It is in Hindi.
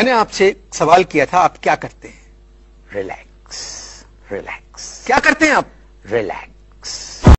मैंने आपसे सवाल किया था आप क्या करते हैं? रिलैक्स रिलैक्स क्या करते हैं आप? रिलैक्स